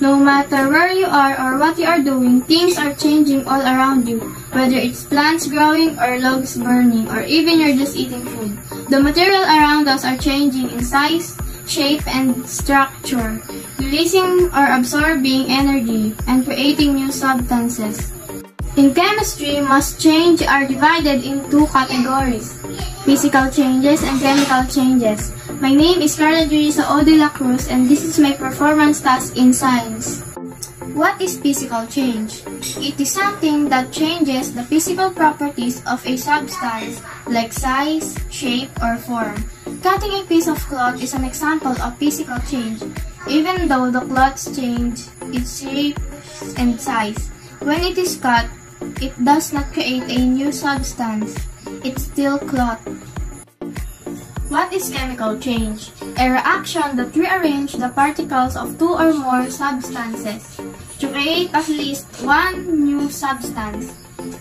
No matter where you are or what you are doing, things are changing all around you. Whether it's plants growing or logs burning or even you're just eating food. The material around us are changing in size, shape, and structure, releasing or absorbing energy and creating new substances. In chemistry, most change are divided in two categories, physical changes and chemical changes. My name is Carla Jurisa O. de la Cruz and this is my performance task in science. What is physical change? It is something that changes the physical properties of a substance like size, shape, or form. Cutting a piece of cloth is an example of physical change, even though the cloth change its shape and size. When it is cut, it does not create a new substance. It's still cloth. What is chemical change? A reaction that rearranges the particles of two or more substances to create at least one new substance.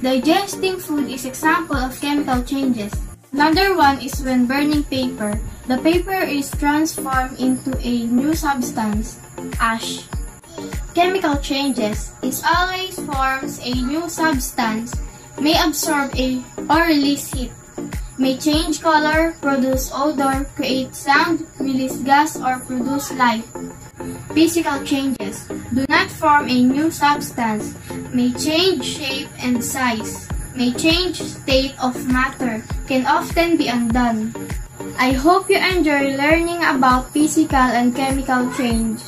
Digesting food is example of chemical changes. Another one is when burning paper. The paper is transformed into a new substance, ash. Chemical changes is always forms a new substance, may absorb a or release heat may change color, produce odor, create sound, release gas, or produce light. Physical changes do not form a new substance, may change shape and size, may change state of matter, can often be undone. I hope you enjoy learning about physical and chemical change.